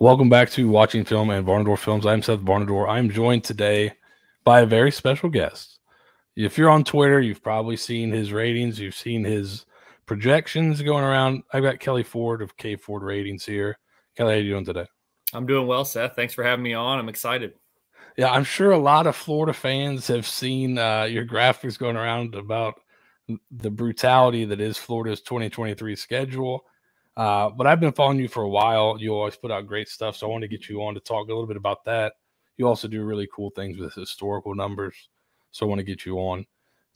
Welcome back to Watching Film and Varnadore Films. I'm Seth Varnadore. I'm joined today by a very special guest. If you're on Twitter, you've probably seen his ratings, you've seen his projections going around. I've got Kelley Ford of K Ford Ratings here. Kelley, how are you doing today? I'm doing well, Seth. Thanks for having me on. I'm excited. Yeah, I'm sure a lot of Florida fans have seen uh, your graphics going around about the brutality that is Florida's 2023 schedule uh, but I've been following you for a while. You always put out great stuff. So I want to get you on to talk a little bit about that. You also do really cool things with historical numbers. So I want to get you on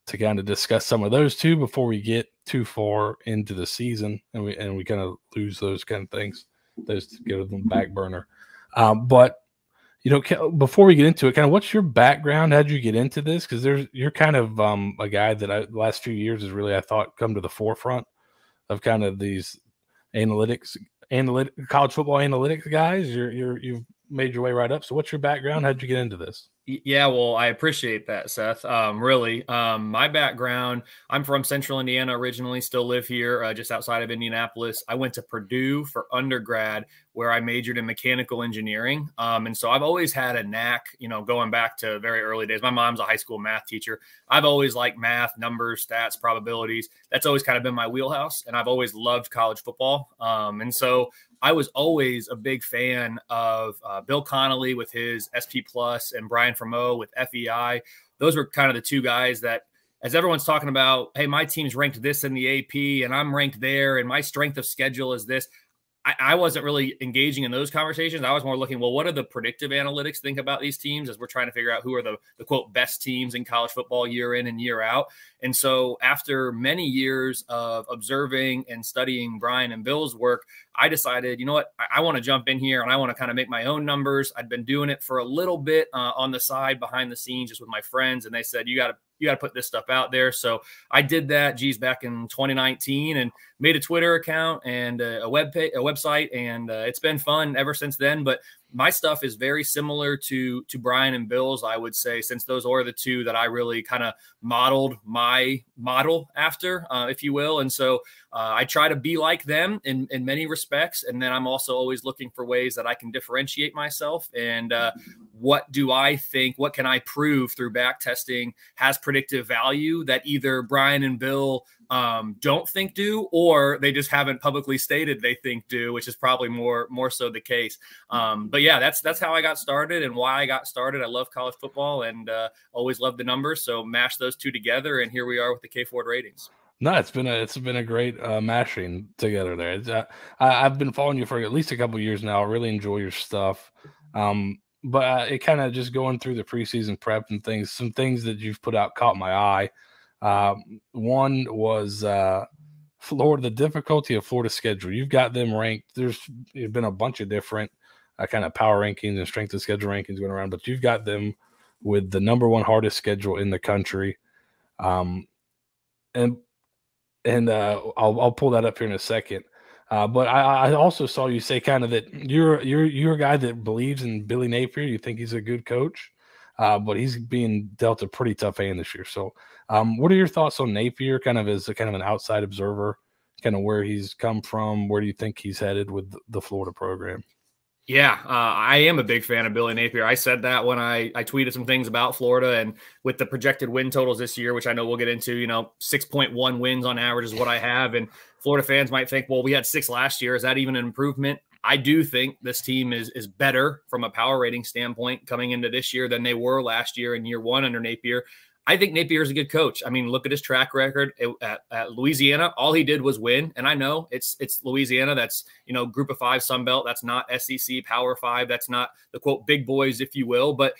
to kind of discuss some of those too before we get too far into the season and we and we kind of lose those kind of things. Those go to the back burner. Um, but you know, before we get into it, kind of what's your background? How'd you get into this? Because there's you're kind of um, a guy that I last few years has really I thought come to the forefront of kind of these analytics, analytic, college football analytics guys. You're you're you've made your way right up. So, what's your background? How'd you get into this? Yeah, well, I appreciate that, Seth. Um, really, um, my background, I'm from Central Indiana originally, still live here uh, just outside of Indianapolis. I went to Purdue for undergrad, where I majored in mechanical engineering. Um, and so I've always had a knack, you know, going back to very early days. My mom's a high school math teacher. I've always liked math, numbers, stats, probabilities. That's always kind of been my wheelhouse. And I've always loved college football. Um, and so I was always a big fan of uh, Bill Connolly with his SP Plus and Brian Fremeau with FEI. Those were kind of the two guys that, as everyone's talking about, hey, my team's ranked this in the AP and I'm ranked there and my strength of schedule is this. I, I, wasn't really engaging in those conversations. I was more looking, well, what are the predictive analytics think about these teams as we're trying to figure out who are the, the quote best teams in college football year in and year out. And so after many years of observing and studying Brian and Bill's work, I decided, you know what, I, I want to jump in here and I want to kind of make my own numbers. I'd been doing it for a little bit uh, on the side behind the scenes just with my friends. And they said, you got to you got to put this stuff out there. So I did that, geez, back in 2019 and made a Twitter account and a, web page, a website. And uh, it's been fun ever since then. But my stuff is very similar to to Brian and Bill's, I would say, since those are the two that I really kind of modeled my model after, uh, if you will. And so uh, I try to be like them in in many respects, and then I'm also always looking for ways that I can differentiate myself. And uh, what do I think? What can I prove through back testing has predictive value that either Brian and Bill um, don't think do, or they just haven't publicly stated they think do, which is probably more more so the case. Um, but yeah, that's that's how I got started and why I got started. I love college football and uh, always love the numbers. So mash those two together, and here we are with the K Ford ratings. No, it's been a it's been a great uh, mashing together there. Uh, I, have been following you for at least a couple years now. I really enjoy your stuff. Um, but uh, it kind of just going through the preseason prep and things, some things that you've put out caught my eye. Uh, one was uh, Florida, the difficulty of Florida schedule. You've got them ranked. There's been a bunch of different uh, kind of power rankings and strength of schedule rankings going around, but you've got them with the number one hardest schedule in the country. Um, and and uh, I'll I'll pull that up here in a second. Uh, but I, I also saw you say kind of that you're you're you're a guy that believes in Billy Napier. You think he's a good coach, uh, but he's being dealt a pretty tough hand this year. So um, what are your thoughts on Napier, kind of as a kind of an outside observer, kind of where he's come from? Where do you think he's headed with the Florida program? Yeah, uh, I am a big fan of Billy Napier. I said that when I, I tweeted some things about Florida and with the projected win totals this year, which I know we'll get into, you know, 6.1 wins on average is what I have. And Florida fans might think, well, we had six last year. Is that even an improvement? I do think this team is is better from a power rating standpoint coming into this year than they were last year in year one under Napier. I think Napier is a good coach. I mean, look at his track record at, at, Louisiana. All he did was win, and I know it's it's Louisiana. That's you know Group of Five Sun Belt. That's not SEC Power Five. That's not the quote big boys, if you will. But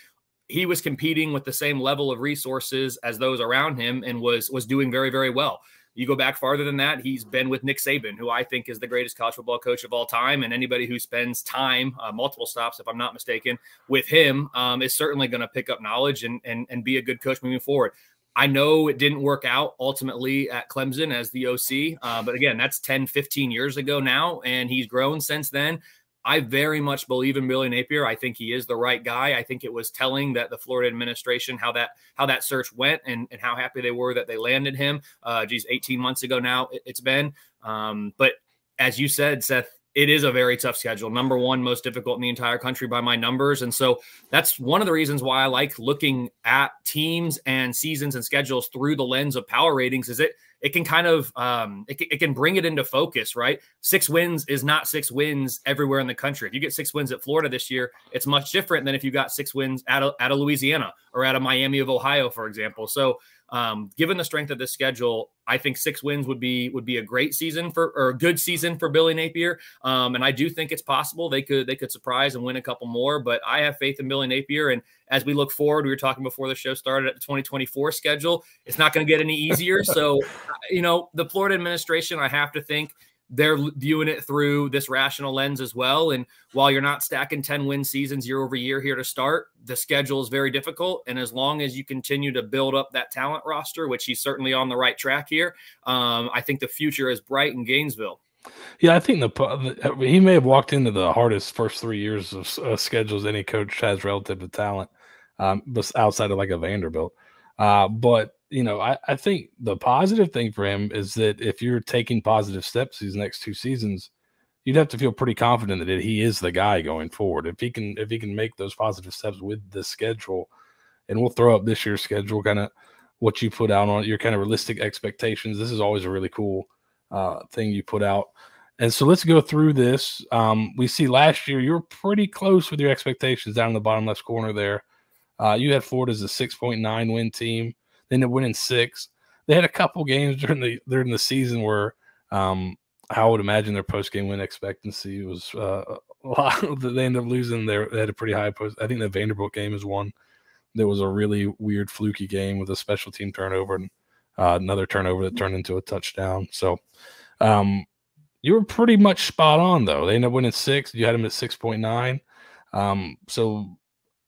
he was competing with the same level of resources as those around him, and was was doing very very well. You go back farther than that, he's been with Nick Saban, who I think is the greatest college football coach of all time. And anybody who spends time, uh, multiple stops, if I'm not mistaken, with him um, is certainly going to pick up knowledge and, and, and be a good coach moving forward. I know it didn't work out ultimately at Clemson as the OC, uh, but again, that's 10, 15 years ago now, and he's grown since then. I very much believe in Billy Napier. I think he is the right guy. I think it was telling that the Florida administration how that how that search went and, and how happy they were that they landed him. Uh, geez, 18 months ago now it, has been. Um, but as you said, Seth, it is a very tough schedule. Number one most difficult in the entire country by my numbers. And so that's one of the reasons why I like looking at teams and seasons and schedules through the lens of power ratings is it it can kind of um, it, it can bring it into focus, right? Six wins is not six wins everywhere in the country. If you get six wins at Florida this year, it's much different than if you got six wins out of, out of Louisiana or out of Miami of Ohio, for example. So um, given the strength of this schedule, I think six wins would be would be a great season for or a good season for Billy Napier. Um, and I do think it's possible they could they could surprise and win a couple more. But I have faith in Billy Napier. And as we look forward, we were talking before the show started at the 2024 schedule. It's not going to get any easier. so, you know, the Florida administration, I have to think they're viewing it through this rational lens as well. And while you're not stacking 10 win seasons year over year here to start, the schedule is very difficult. And as long as you continue to build up that talent roster, which he's certainly on the right track here, um, I think the future is bright in Gainesville. Yeah, I think the he may have walked into the hardest first three years of uh, schedules any coach has relative to talent, um, outside of like a Vanderbilt. Uh, but you know, I, I think the positive thing for him is that if you're taking positive steps these next two seasons, you'd have to feel pretty confident that he is the guy going forward. If he can, if he can make those positive steps with the schedule, and we'll throw up this year's schedule, kind of what you put out on your kind of realistic expectations. This is always a really cool uh, thing you put out. And so let's go through this. Um, we see last year you were pretty close with your expectations down in the bottom left corner there. Uh, you had Florida as a 6.9 win team. They ended up winning six. They had a couple games during the during the season where um, I would imagine their post game win expectancy was uh, a lot. they ended up losing. Their, they had a pretty high post. I think the Vanderbilt game is one. There was a really weird fluky game with a special team turnover and uh, another turnover that turned into a touchdown. So um, you were pretty much spot on though. They ended up winning six. You had them at six point nine. Um, so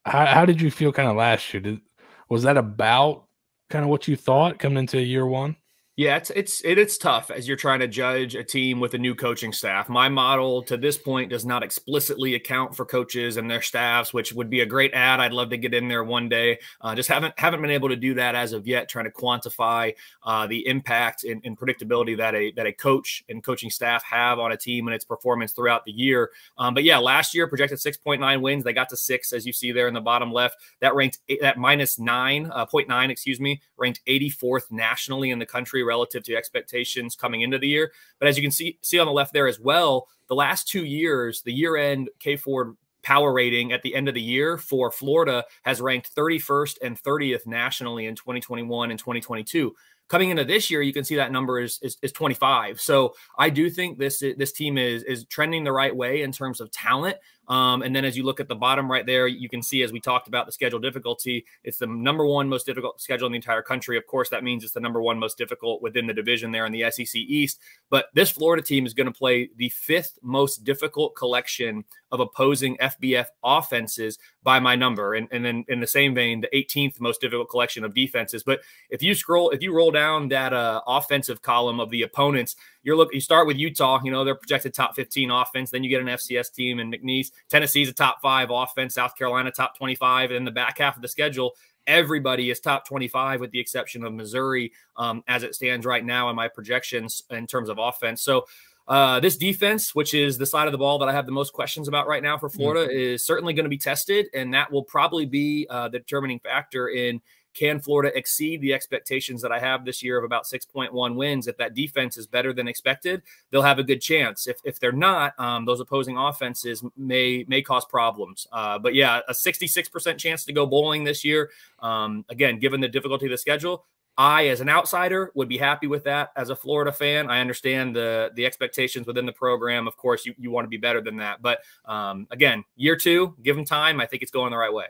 how, how did you feel kind of last year? Did was that about kind of what you thought coming into year one? Yeah, it's it's it, it's tough as you're trying to judge a team with a new coaching staff. My model to this point does not explicitly account for coaches and their staffs, which would be a great ad. I'd love to get in there one day. Uh, just haven't haven't been able to do that as of yet. Trying to quantify uh, the impact and, and, predictability that a that a coach and coaching staff have on a team and its performance throughout the year. Um, but yeah, last year projected 6.9 wins. They got to six, as you see there in the bottom left. That ranked that minus nine uh, 0.9, excuse me, ranked 84th nationally in the country relative to expectations coming into the year. But as you can see see on the left there as well, the last two years, the year end K Ford power rating at the end of the year for Florida has ranked 31st and 30th nationally in 2021 and 2022 coming into this year, you can see that number is, is, is 25. So I do think this this team is is trending the right way in terms of talent. Um, and then as you look at the bottom right there, you can see as we talked about the schedule difficulty, it's the number one most difficult schedule in the entire country. Of course, that means it's the number one most difficult within the division there in the SEC East. But this Florida team is going to play the fifth most difficult collection of opposing FBS offenses by my number. And, and then in the same vein, the 18th most difficult collection of defenses. But if you scroll, if you roll down that uh, offensive column of the opponents, you're look. You start with Utah. You know they're projected top 15 offense. Then you get an FCS team and McNeese. Tennessee's a top five offense. South Carolina top 25. And in the back half of the schedule, everybody is top 25 with the exception of Missouri um, as it stands right now in my projections in terms of offense. So uh, this defense, which is the side of the ball that I have the most questions about right now for Florida, mm-hmm. is certainly going to be tested, and that will probably be uh, the determining factor in can Florida exceed the expectations that I have this year of about 6.1 wins? If that defense is better than expected, they'll have a good chance. If, if they're not, um, those opposing offenses may may cause problems. Uh, but yeah, a 66% chance to go bowling this year. Um, again, given the difficulty of the schedule, I, as an outsider, would be happy with that. As a Florida fan, I understand the the expectations within the program. Of course, you, you want to be better than that. But um, again, year two, give them time. I think it's going the right way.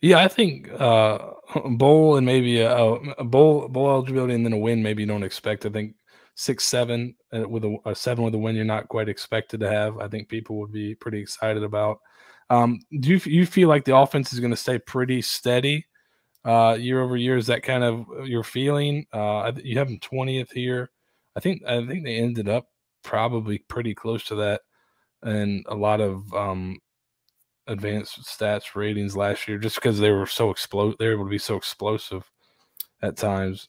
Yeah, I think uh, bowl and maybe a, a, bowl bowl eligibility and then a win. Maybe you don't expect. I think six seven uh, with a, a, seven with a win. You're not quite expected to have. I think people would be pretty excited about. Um, do you you feel like the offense is going to stay pretty steady uh, year over year? Is that kind of your feeling? Uh, you have them twentieth here. I think I think they ended up probably pretty close to that, and a lot of um, advanced stats ratings last year just because they were so explode they were able to be so explosive at times.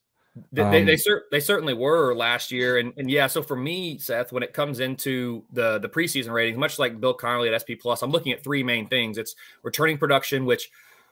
They, um, they, they, cer- they, certainly were last year, and, and yeah. So for me, Seth, when it comes into the the preseason ratings, much like Bill Connolly at SP Plus, I'm looking at three main things. It's returning production, which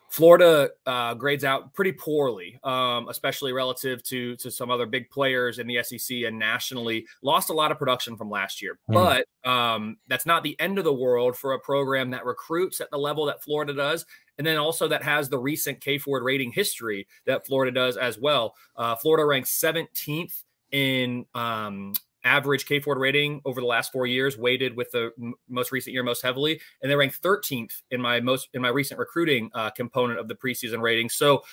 Florida uh, grades out pretty poorly, um, especially relative to to some other big players in the SEC and nationally. Lost a lot of production from last year, mm. but um, that's not the end of the world for a program that recruits at the level that Florida does, and then also that has the recent K Ford rating history that Florida does as well. Uh, Florida ranks 17th in um, average K Ford rating over the last four years, weighted with the most recent year most heavily, and they ranked 13th in my most in my recent recruiting uh, component of the preseason rating. So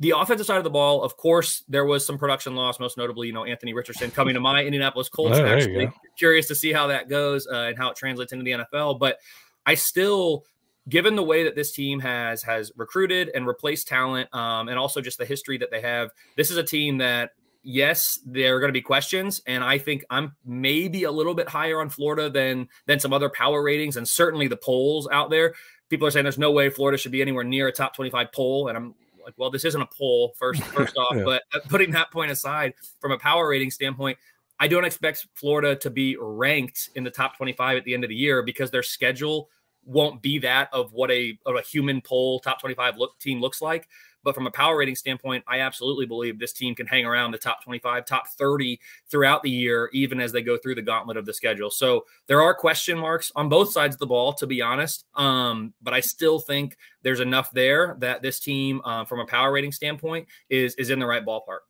the offensive side of the ball, of course, there was some production loss, most notably, you know, Anthony Richardson coming to my Indianapolis Colts. Oh, actually, curious to see how that goes uh, and how it translates into the NFL. But I still, given the way that this team has has recruited and replaced talent, um, and also just the history that they have, this is a team that yes, there are going to be questions, and I think I'm maybe a little bit higher on Florida than than some other power ratings, and certainly the polls out there. People are saying there's no way Florida should be anywhere near a top 25 poll, and I'm like, well, this isn't a poll first first off, yeah. but putting that point aside, from a power rating standpoint, I don't expect Florida to be ranked in the top 25 at the end of the year because their schedule won't be that of what a, of a human poll top 25 look team looks like. But from a power rating standpoint, I absolutely believe this team can hang around the top 25, top 30 throughout the year, even as they go through the gauntlet of the schedule. So there are question marks on both sides of the ball, to be honest. Um, but I still think there's enough there that this team, uh, from a power rating standpoint, is is in the right ballpark.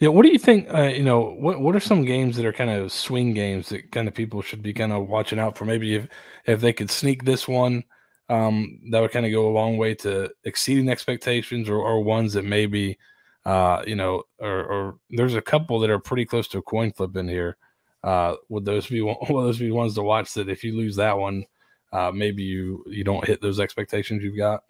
Yeah, what do you think? Uh, you know, what what are some games that are kind of swing games that kind of people should be kind of watching out for? Maybe if if they could sneak this one, um, that would kind of go a long way to exceeding expectations, or, or ones that maybe, uh, you know, or, or there's a couple that are pretty close to a coin flip in here. Uh, would those be one, would those be ones to watch? That if you lose that one, uh, maybe you you don't hit those expectations you've got.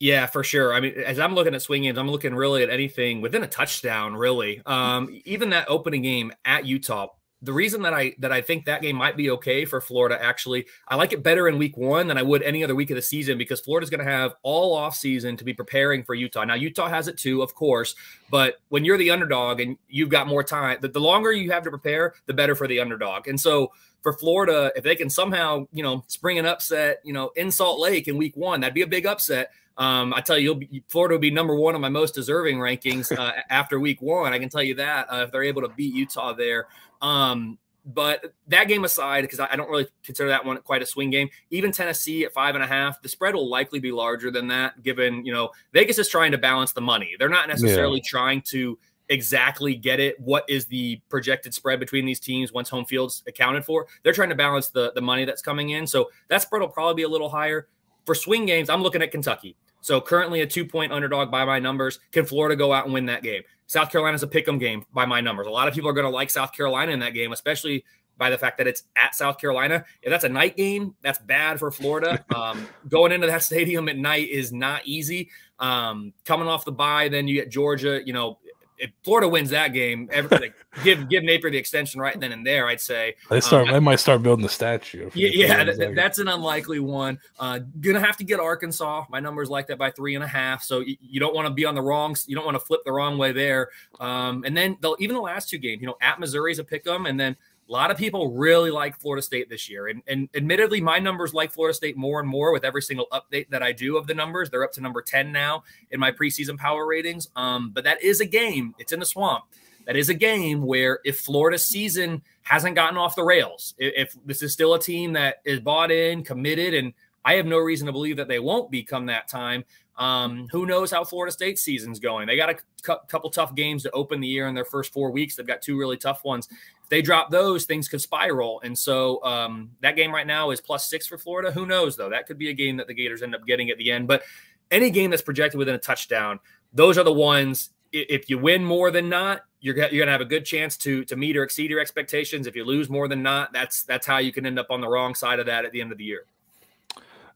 Yeah, for sure. I mean, as I'm looking at swing games, I'm looking really at anything within a touchdown. Really, um, even that opening game at Utah. The reason that I that I think that game might be okay for Florida, actually, I like it better in Week One than I would any other week of the season because Florida's going to have all off season to be preparing for Utah. Now, Utah has it too, of course, but when you're the underdog and you've got more time, the, the longer you have to prepare, the better for the underdog. And so for Florida, if they can somehow, you know, spring an upset, you know, in Salt Lake in Week One, that'd be a big upset. Um, I tell you, be, Florida will be number one on my most deserving rankings uh, after week one. I can tell you that uh, if they're able to beat Utah there. Um, but that game aside, because I, I, don't really consider that one quite a swing game. Even Tennessee at five and a half, the spread will likely be larger than that. Given you know Vegas is trying to balance the money, they're not necessarily yeah. trying to exactly get it. What is the projected spread between these teams once home field's accounted for? They're trying to balance the the money that's coming in, so that spread will probably be a little higher. For swing games, I'm looking at Kentucky. So currently a two point underdog by my numbers. Can Florida go out and win that game? South Carolina's a pick 'em game by my numbers. A lot of people are going to like South Carolina in that game, especially by the fact that it's at South Carolina. If that's a night game, that's bad for Florida. Um, going into that stadium at night is not easy. Um, coming off the bye, then you get Georgia. You know, if Florida wins that game, everything give give Napier the extension right then and there. I'd say they start. Um, they might start building the statue. Yeah, yeah that, that's an unlikely one. Uh, gonna have to get Arkansas. My numbers like that by three and a half. So you, you don't want to be on the wrong. You don't want to flip the wrong way there. Um, and then even the last two games, you know, at Missouri is a pick 'em, and then a lot of people really like Florida State this year. And, and admittedly, my numbers like Florida State more and more with every single update that I do of the numbers. They're up to number 10 now in my preseason power ratings. Um, but that is a game, it's in the swamp. That is a game where if Florida's season hasn't gotten off the rails, if, if this is still a team that is bought in, committed, and I have no reason to believe that they won't become that time. Um, who knows how Florida State season's going? They got a cu- couple tough games to open the year in their first four weeks. They've got two really tough ones If they drop those, things could spiral. And so um, that game right now is plus six for Florida. Who knows, though? That could be a game that the Gators end up getting at the end. But any game that's projected within a touchdown, those are the ones. If you win more than not, you're you're gonna have a good chance to to meet or exceed your expectations. If you lose more than not, that's that's how you can end up on the wrong side of that at the end of the year.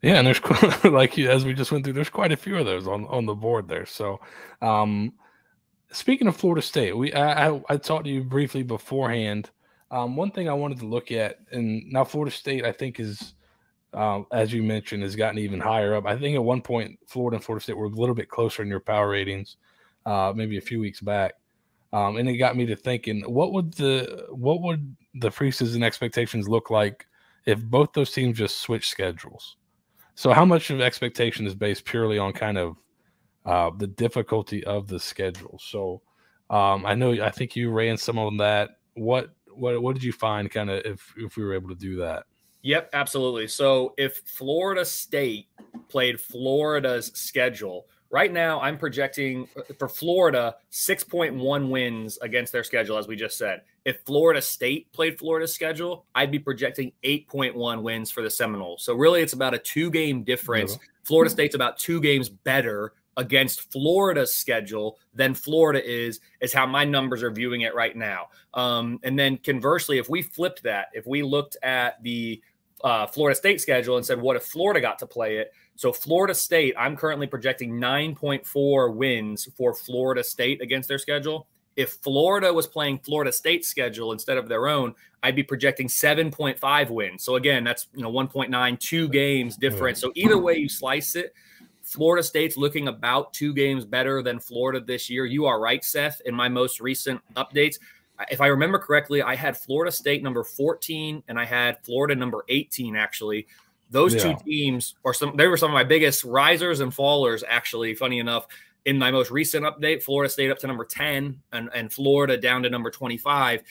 Yeah, and there's like as we just went through, there's quite a few of those on on the board there. So, um, speaking of Florida State, we I, I, I talked to you briefly beforehand. Um, one thing I wanted to look at, and now Florida State, I think is, uh, as you mentioned, has gotten even higher up. I think at one point Florida and Florida State were a little bit closer in your power ratings, uh, maybe a few weeks back. Um, and it got me to thinking, what would the what would the preseason expectations look like if both those teams just switch schedules? So, how much of expectation is based purely on kind of uh, the difficulty of the schedule? So, um, I know I think you ran some on that. What what what did you find kind of if if we were able to do that? Yep, absolutely. So if Florida State played Florida's schedule, right now I'm projecting uh, for Florida 6.1 wins against their schedule, as we just said. If Florida State played Florida's schedule, I'd be projecting 8.1 wins for the Seminoles. So really, it's about a two game difference. Florida State's about two games better against Florida's schedule than Florida is, is how my numbers are viewing it right now. Um, and then conversely, if we flipped that, if we looked at the uh, Florida State schedule and said, what if Florida got to play it? So, Florida State, I'm currently projecting 9.4 wins for Florida State against their schedule. If Florida was playing Florida State's schedule instead of their own, I'd be projecting 7.5 wins. So, again, that's you know 1.9, two games different. So, either way you slice it, Florida State's looking about two games better than Florida this year. You are right, Seth. In my most recent updates, if I remember correctly, I had Florida State number 14 and I had Florida number 18 actually. Those yeah. two teams are some they were some of my biggest risers and fallers actually, funny enough. In my most recent update, Florida State up to number 10 and, and Florida down to number 25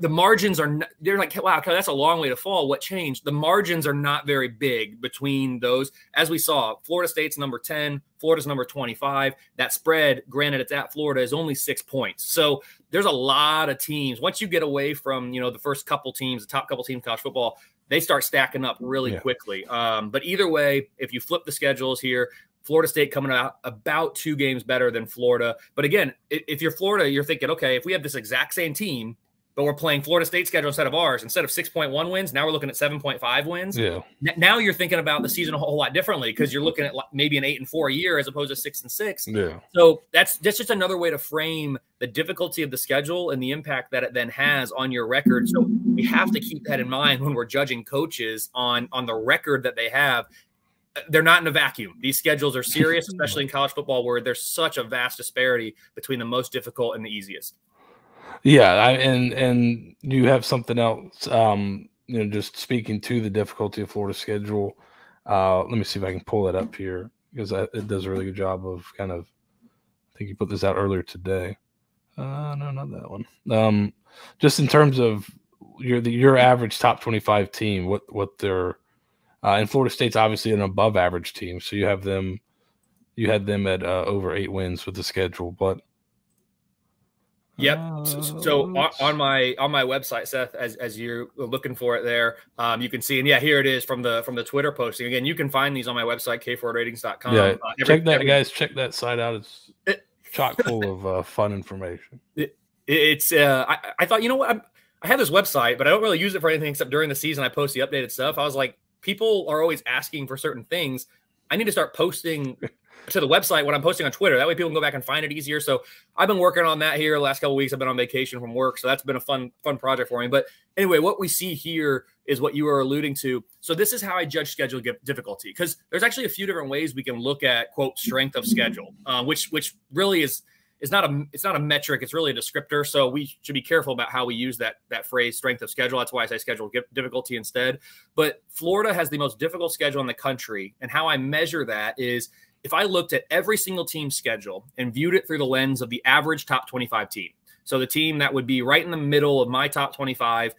the margins are not, they're like wow that's a long way to fall. What changed? The margins are not very big between those. As we saw florida state's number 10 florida's number 25 that spread granted it's at florida is only six points. So there's a lot of teams. Once you get away from you know the first couple teams the top couple teams college football they start stacking up really yeah. quickly. Um, but either way if you flip the schedules here Florida State coming out about two games better than Florida. But again, if you're Florida, you're thinking, okay, if we have this exact same team but we're playing Florida State schedule instead of ours. Instead of 6.1 wins, now we're looking at 7.5 wins. Yeah. now you're thinking about the season a whole lot differently because you're looking at maybe an eight and four a year as opposed to six and six. Yeah. So that's that's just another way to frame the difficulty of the schedule and the impact that it then has on your record. So we have to keep that in mind when we're judging coaches on on the record that they have uh, they're not in a vacuum. These schedules are serious, especially in college football, where there's such a vast disparity between the most difficult and the easiest. Yeah, I, and and you have something else. Um, you know, just speaking to the difficulty of Florida schedule. Uh, let me see if I can pull that up here because it does a really good job of kind of. I think you put this out earlier today. Uh, no, not that one. Um, just in terms of your the, your average top twenty five team, what what they're uh, and Florida State's obviously an above average team, so you have them. You had them at uh, over eight wins with the schedule, but Yep. So, so on, on, my on my website, Seth, as, as you're looking for it there, um, you can see, and yeah, here it is from the from the Twitter posting. Again, you can find these on my website, kfordratings.com. Yeah, uh, every, check that, every, guys. Check that site out. It's it, chock full of uh, fun information. It, it's uh, I, I thought, you know what, I'm, I have this website, but I don't really use it for anything except during the season. I post the updated stuff. I was like, people are always asking for certain things. I need to start posting to the website when I'm posting on Twitter. That way people can go back and find it easier. So I've been working on that here the last couple weeks. I've been on vacation from work. So that's been a fun, fun project for me. But anyway, what we see here is what you are alluding to. So this is how I judge schedule difficulty because there's actually a few different ways we can look at quote strength of schedule, uh, which which really is is not a it's not a metric it's really a descriptor so we should be careful about how we use that that phrase strength of schedule that's why i say schedule difficulty instead but florida has the most difficult schedule in the country and how i measure that is if I looked at every single team schedule and viewed it through the lens of the average top 25 team, so the team that would be right in the middle of my top 25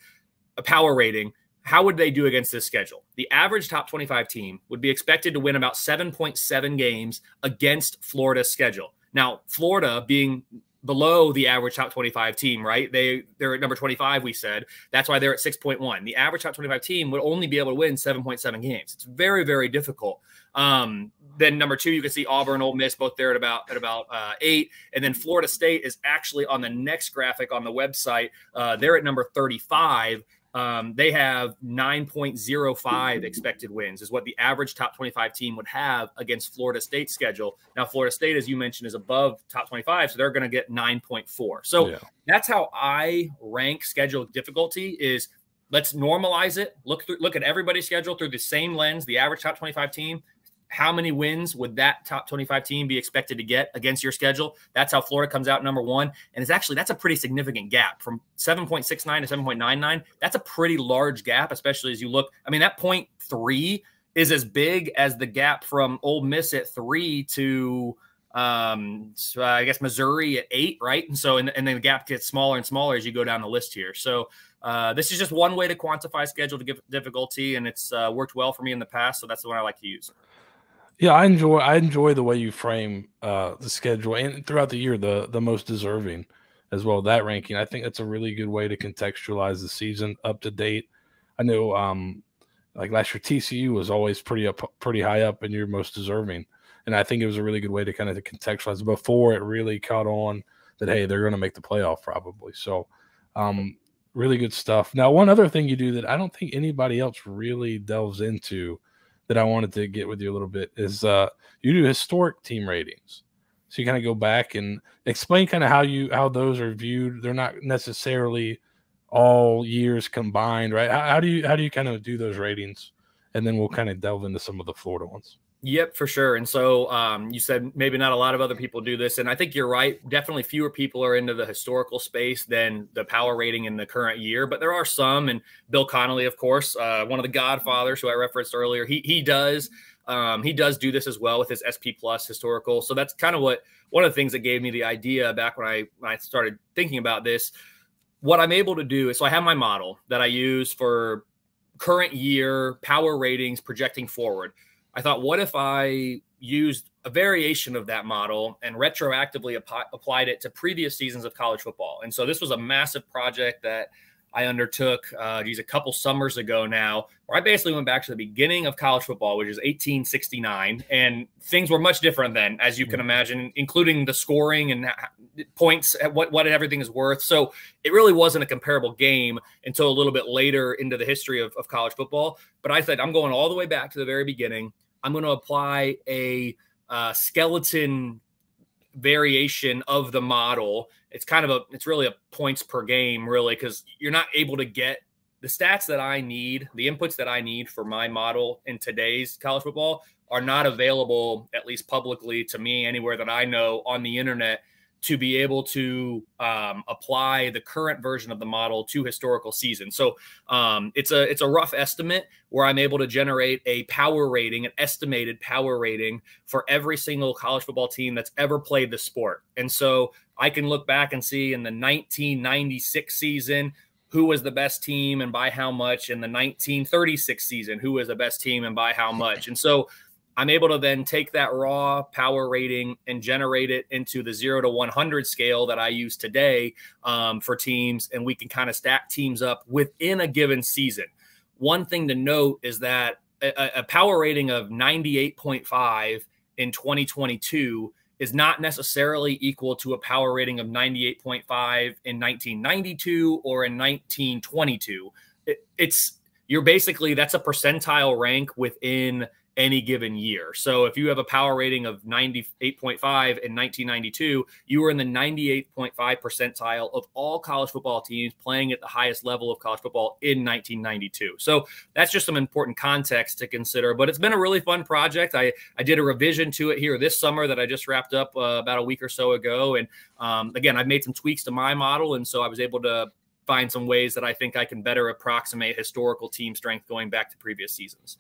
a power rating, how would they do against this schedule? The average top 25 team would be expected to win about 7.7 games against Florida's schedule. Now, Florida being below the average top 25 team, right? They they're at number 25, we said. That's why they're at 6.1. The average top 25 team would only be able to win 7.7 games. It's very, very difficult. Um, then number two, you can see Auburn, Ole Miss, both there at about at about uh, eight, and then Florida State is actually on the next graphic on the website. Uh, they're at number 35. Um, they have 9.05 expected wins, is what the average top 25 team would have against Florida State's schedule. Now, Florida State, as you mentioned, is above top 25, so they're going to get 9.4. So yeah. that's how I rank schedule difficulty. Is let's normalize it. Look through, look at everybody's schedule through the same lens, the average top 25 team, how many wins would that top 25 team be expected to get against your schedule? That's how Florida comes out number one. And it's actually, that's a pretty significant gap from 7.69 to 7.99. That's a pretty large gap, especially as you look. I mean, that point three is as big as the gap from Ole Miss at three to, um, so I guess Missouri at eight, right? And so, and, and then the gap gets smaller and smaller as you go down the list here. So, uh, this is just one way to quantify schedule to give difficulty, and it's uh, worked well for me in the past. So that's the one I like to use. Yeah, I enjoy I enjoy the way you frame uh, the schedule and throughout the year the the most deserving as well. That ranking, I think that's a really good way to contextualize the season up to date. I know, um, like last year, TCU was always pretty up, pretty high up, and you're most deserving. And I think it was a really good way to kind of contextualize before it really caught on that hey, they're going to make the playoff probably. So, um, really good stuff. Now, one other thing you do that I don't think anybody else really delves into that I wanted to get with you a little bit is uh, you do historic team ratings. So you kind of go back and explain kind of how you how those are viewed. They're not necessarily all years combined, right? How, how do you how do you kind of do those ratings? And then we'll kind of delve into some of the Florida ones. Yep, for sure. And so um, you said maybe not a lot of other people do this, and I think you're right. Definitely fewer people are into the historical space than the power rating in the current year, but there are some. And Bill Connolly, of course, uh, one of the Godfathers who I referenced earlier, he he does um, he does do this as well with his SP Plus historical. So that's kind of what one of the things that gave me the idea back when I when I started thinking about this. What I'm able to do is so I have my model that I use for current year power ratings projecting forward. I thought, what if I used a variation of that model and retroactively ap- applied it to previous seasons of college football? And so this was a massive project that I undertook, uh, geez, a couple summers ago now, where I basically went back to the beginning of college football, which is 1869, and things were much different then, as you can imagine, including the scoring and points, what what everything is worth. So it really wasn't a comparable game until a little bit later into the history of, of college football. But I said I'm going all the way back to the very beginning. I'm going to apply a uh, skeleton variation of the model. It's kind of a, it's really a points per game, really, because you're not able to get the stats that I need, the inputs that I need for my model in today's college football are not available, at least publicly to me, anywhere that I know on the internet to be able to um, apply the current version of the model to historical seasons. So um, it's a it's a rough estimate where I'm able to generate a power rating, an estimated power rating for every single college football team that's ever played the sport. And so I can look back and see in the 1996 season who was the best team and by how much in the 1936 season who was the best team and by how much. And so I'm able to then take that raw power rating and generate it into the zero to 100 scale that I use today um, for teams, and we can kind of stack teams up within a given season. One thing to note is that a, a power rating of 98.5 in 2022 is not necessarily equal to a power rating of 98.5 in 1992 or in 1922. It, it's you're basically that's a percentile rank within any given year. So if you have a power rating of 98.5 in 1992, you were in the 98.5 percentile of all college football teams playing at the highest level of college football in 1992. So that's just some important context to consider. But it's been a really fun project. I, I did a revision to it here this summer that I just wrapped up uh, about a week or so ago. And um, again, I've made some tweaks to my model. And so I was able to find some ways that I think I can better approximate historical team strength going back to previous seasons.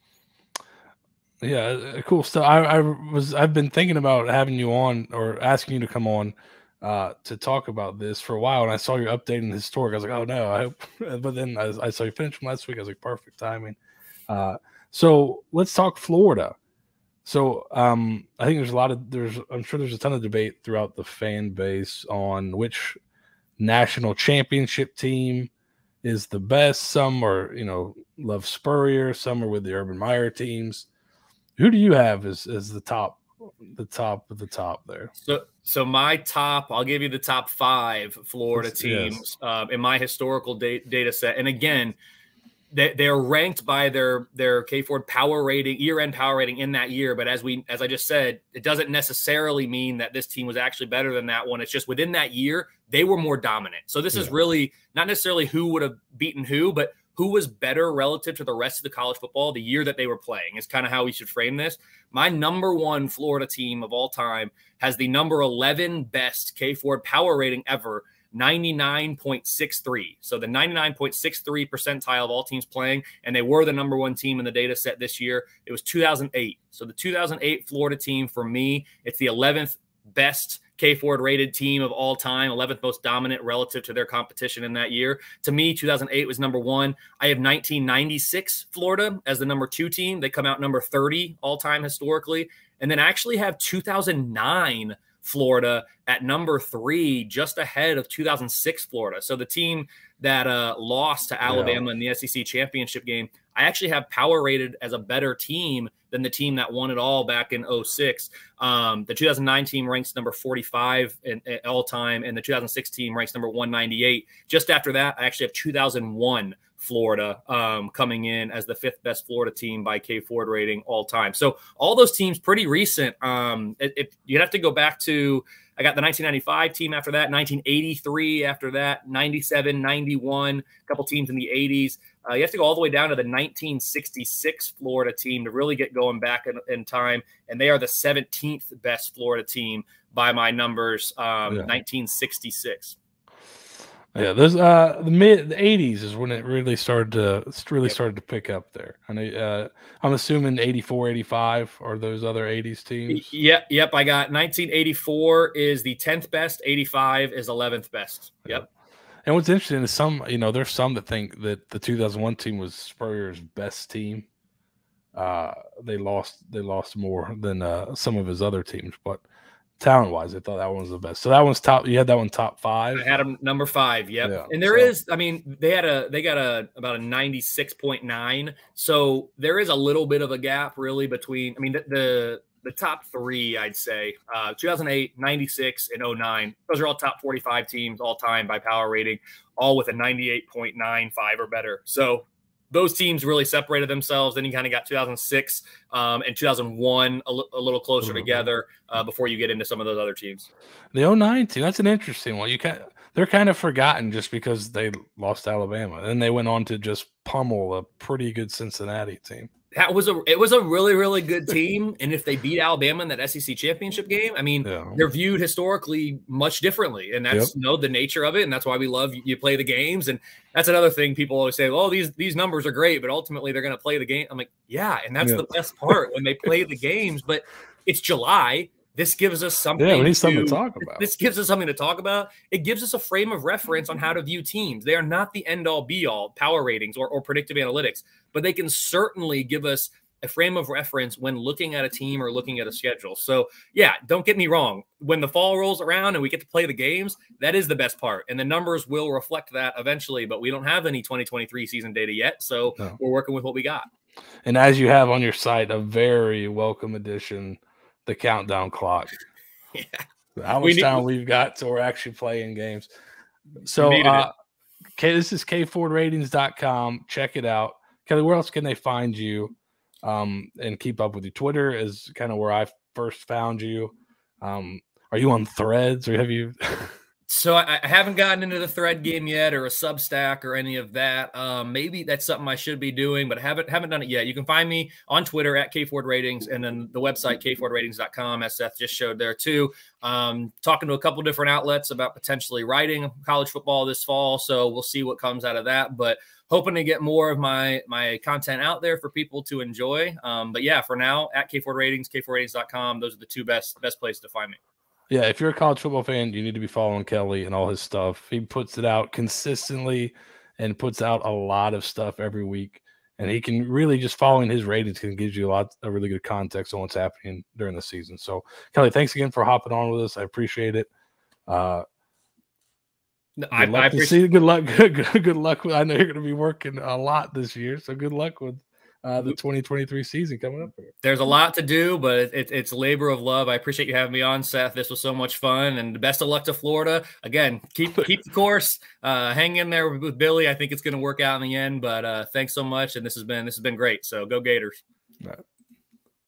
Yeah, uh, cool stuff. I, I was I've been thinking about having you on or asking you to come on uh, to talk about this for a while, and I saw you updating historic. I was like, oh no, I hope. But then I, I saw you finish from last week. I was like, perfect timing. Uh, so let's talk Florida. So um, I think there's a lot of there's I'm sure there's a ton of debate throughout the fan base on which national championship team is the best. Some are you know love Spurrier, some are with the Urban Meyer teams. Who do you have as, as the top the top of the top there? So so my top, I'll give you the top five Florida teams yes. uh, in my historical da- data set. And again, they, they're ranked by their their K Ford power rating, year end power rating in that year. But as we as I just said, it doesn't necessarily mean that this team was actually better than that one. It's just within that year they were more dominant. So this yeah. is really not necessarily who would have beaten who, but who was better relative to the rest of the college football the year that they were playing is kind of how we should frame this. My number one Florida team of all time has the number 11 best K Ford power rating ever 99.63. So the 99.63 percentile of all teams playing, and they were the number one team in the data set this year. It was 2008. So the 2008 Florida team for me, it's the 11th best K Ford rated team of all time, 11th most dominant relative to their competition in that year. To me, 2008 was number one. I have 1996 Florida as the number two team. They come out number 30 all time historically. And then actually have 2009 Florida at number three, just ahead of 2006 Florida. So the team that uh, lost to Alabama yeah. in the SEC championship game, I actually have power rated as a better team than the team that won it all back in 06. Um, the 2009 team ranks number 45 in, in, all time, and the 2006 team ranks number 198. Just after that, I actually have 2001 Florida um, coming in as the fifth best Florida team by K Ford rating all time. So all those teams pretty recent. Um, if you'd have to go back to, I got the 1995 team after that, 1983 after that, 97, 91, a couple teams in the 80s. Uh, you have to go all the way down to the 1966 Florida team to really get going back in, in time, and they are the 17th best Florida team by my numbers, um, yeah. 1966. Yeah, there's uh the mid the eighties is when it really started to really started to pick up there. I know uh I'm assuming 84, 85 are those other 80s teams. Yep, yep. I got 1984 is the 10th best, 85 is 11th best. Yep. And what's interesting is some, you know, there's some that think that the 2001 team was Spurrier's best team. Uh, they lost, they lost more than uh, some of his other teams, but talent wise, I thought that one was the best. So that one's top. You had that one top five. I had them number five. Yep. Yeah, and there so. is, I mean, they had a they got a about a ninety six point nine. So there is a little bit of a gap really between. I mean, the the, the top three, I'd say, uh, 2008, 96, and 09. Those are all top 45 teams all time by power rating, all with a 98.95 or better. So those teams really separated themselves. Then you kind of got 2006 um, and 2001 a, l- a little closer mm-hmm. together uh, before you get into some of those other teams. The 09 team, that's an interesting one. You can they're kind of forgotten just because they lost Alabama. Then they went on to just pummel a pretty good Cincinnati team that was a it was a really really good team. And if they beat alabama in that sec championship game i mean yeah. they're viewed historically much differently. And that's yep. you know the nature of it. And that's why we love you play the games. And that's another thing people always say oh these these numbers are great but ultimately they're going to play the game. I'm like yeah and that's yeah. the best part when they play the games. But it's july this gives us something. Yeah, we need to, something to talk about. This gives us something to talk about. It gives us a frame of reference on how to view teams. They are not the end all be all power ratings or, or predictive analytics, but they can certainly give us a frame of reference when looking at a team or looking at a schedule. So, yeah, don't get me wrong. When the fall rolls around and we get to play the games, that is the best part. And the numbers will reflect that eventually, but we don't have any 2023 season data yet. So, no. we're working with what we got. And as you have on your site, a very welcome addition the countdown clock. yeah. How much we need, time we've got till we're actually playing games. So uh okay, this is kfordratings.com. Check it out. Kelley, where else can they find you? Um, and keep up with you. Twitter is kind of where I first found you. Um, are you on threads or have you So I, I, haven't gotten into the thread game yet, or a Substack, or any of that. Um, maybe that's something I should be doing, but haven't haven't done it yet. You can find me on Twitter at KFord Ratings, and then the website kfordratings.com, as Seth just showed there too. Um, talking to a couple different outlets about potentially writing college football this fall, so we'll see what comes out of that. But hoping to get more of my my content out there for people to enjoy. Um, but yeah, for now, at KFord Ratings, kfordratings.com, those are the two best best places to find me. Yeah, if you're a college football fan, you need to be following Kelley and all his stuff. He puts it out consistently and puts out a lot of stuff every week. And he can really just following his ratings can give you a lot of really good context on what's happening during the season. So Kelley, thanks again for hopping on with us. I appreciate it. Uh I, I appreciate good luck. Good, good, good luck. I know you're going to be working a lot this year, so good luck with uh, the 2023 season coming up. Here. There's a lot to do, but it, it's labor of love. I appreciate you having me on, Seth. This was so much fun, and the best of luck to Florida. Again, keep keep the course, uh, hang in there with, with Billy. I think it's going to work out in the end. But uh, thanks so much, and this has been this has been great. So go Gators.